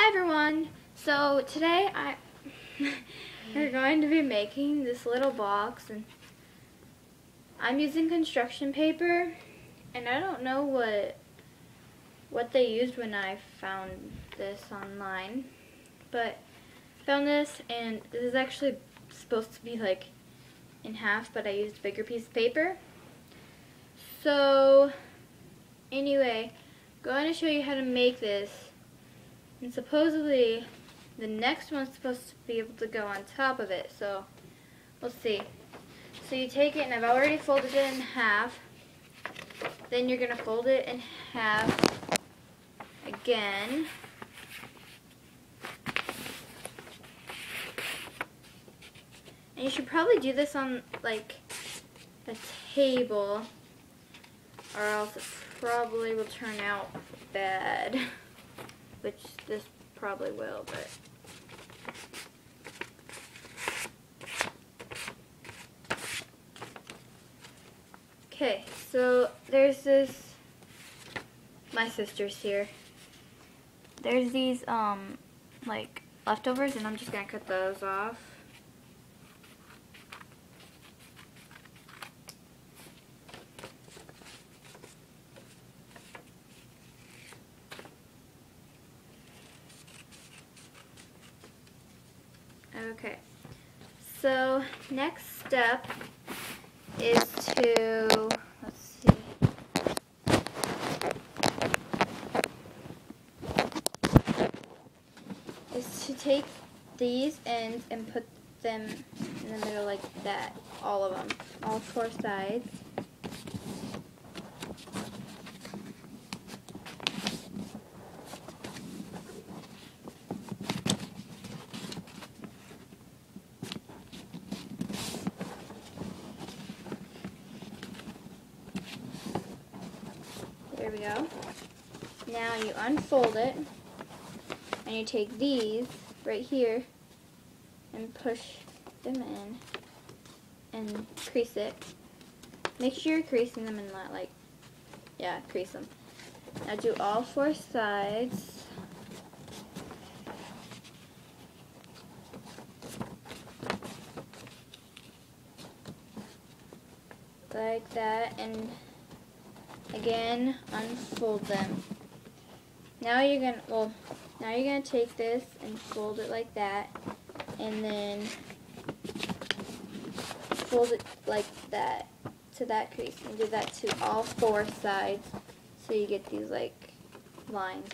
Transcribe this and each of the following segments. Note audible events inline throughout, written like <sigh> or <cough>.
Hi everyone! So today I <laughs> we're going to be making this little box and I'm using construction paper and I don't know what what they used when I found this online but found this and this is actually supposed to be like in half but I used a bigger piece of paper so anyway going to show you how to make this and supposedly the next one's supposed to be able to go on top of it. So we'll see. So you take it and I've already folded it in half. Then you're going to fold it in half again. And you should probably do this on like a table or else it probably will turn out bad <laughs> which this probably will, but... Okay, so there's this, my sister's here. There's these, um, like, leftovers, and I'm just gonna cut those off. Okay, so next step is to, let's see, is to take these ends and put them in the middle like that, all of them, all four sides. There we go. Now you unfold it, and you take these right here and push them in and crease it. Make sure you're creasing them and not like, yeah, crease them. Now do all four sides. Like that and again unfold them. Now you're gonna well now you're gonna take this and fold it like that and then fold it like that to that crease and do that to all four sides so you get these like lines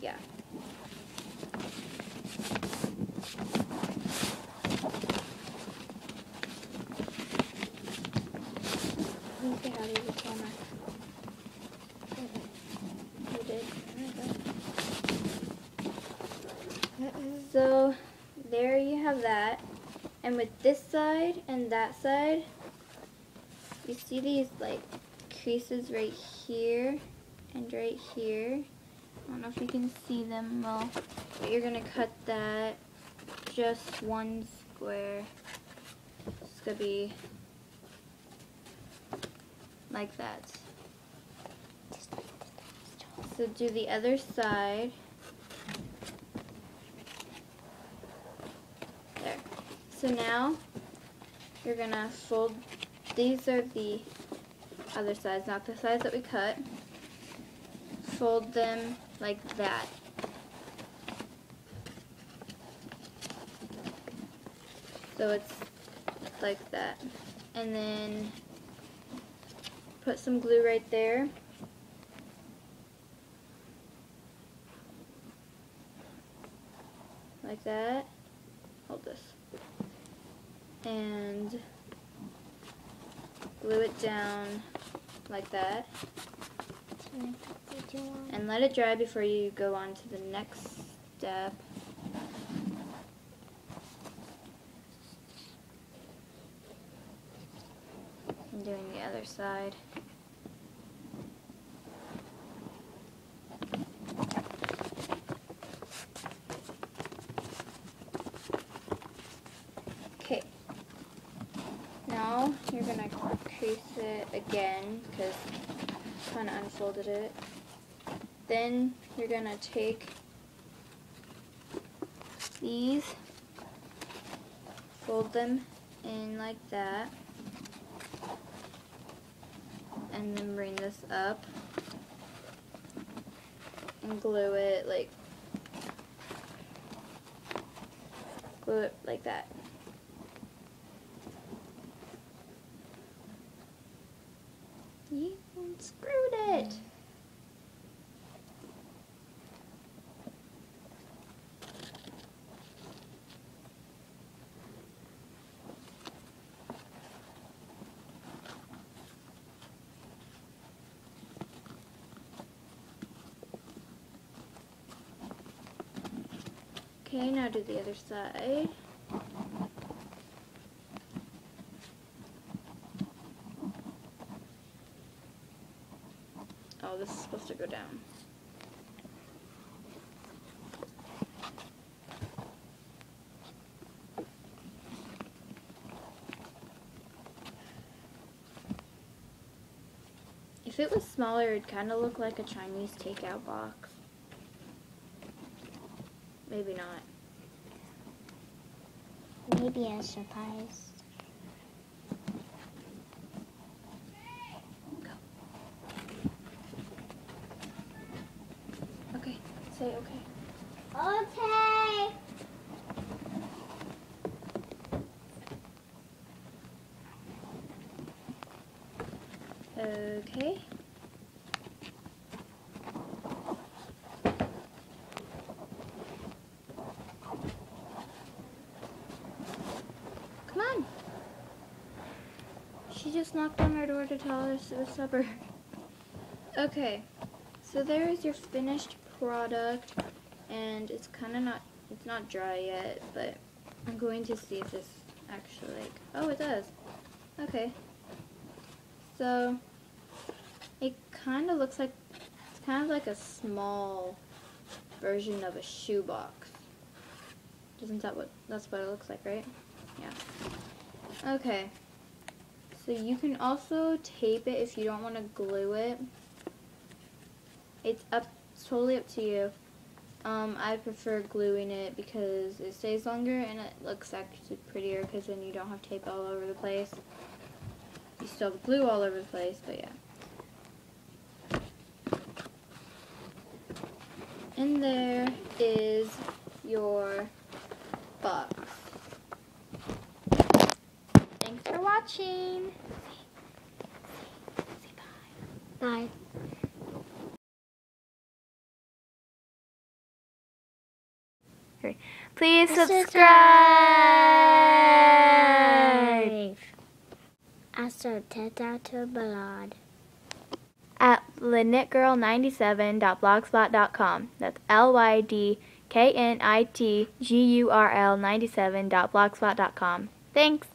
yeah. See how to use the camera. You did. So there you have that. And with this side and that side, you see these like creases right here and right here. I don't know if you can see them well, but you're gonna cut that just one square. It's gonna be like that. So do the other side. There. So now you're gonna fold, these are the other sides, not the sides that we cut. Fold them like that. So it's like that. And then put some glue right there. Like that. Hold this. And glue it down like that. And let it dry before you go on to the next step. And doing the other side. Okay. You're gonna crease it again because kind of unfolded it. Then you're gonna take these, fold them in like that, and then bring this up and glue it like glue it like that. You screwed it. Okay, now do the other side. Oh, this is supposed to go down. If it was smaller, it'd kind of look like a Chinese takeout box. Maybe not. Maybe a surprise. Okay, say okay. Okay. Okay. Come on. She just knocked on our door to tell us it was supper. Okay, so there is your finished product, and it's kind of not, it's not dry yet, but I'm going to see if this actually, like, oh, it does. Okay. So, it kind of looks like, it's kind of like a small version of a shoebox. Isn't that what, that's what it looks like, right? Yeah. Okay. So you can also tape it if you don't want to glue it. It's up, totally up to you. Um, I prefer gluing it because it stays longer and it looks actually prettier because then you don't have tape all over the place. You still have glue all over the place, but yeah. And there is your box. Watching. Say bye. Bye. Please subscribe. Subscribe. Also, Teta to Ballad. At lydknitgurl97.blogspot.com. That's L Y D K N I T G U R L 97.blogspot.com. Thanks.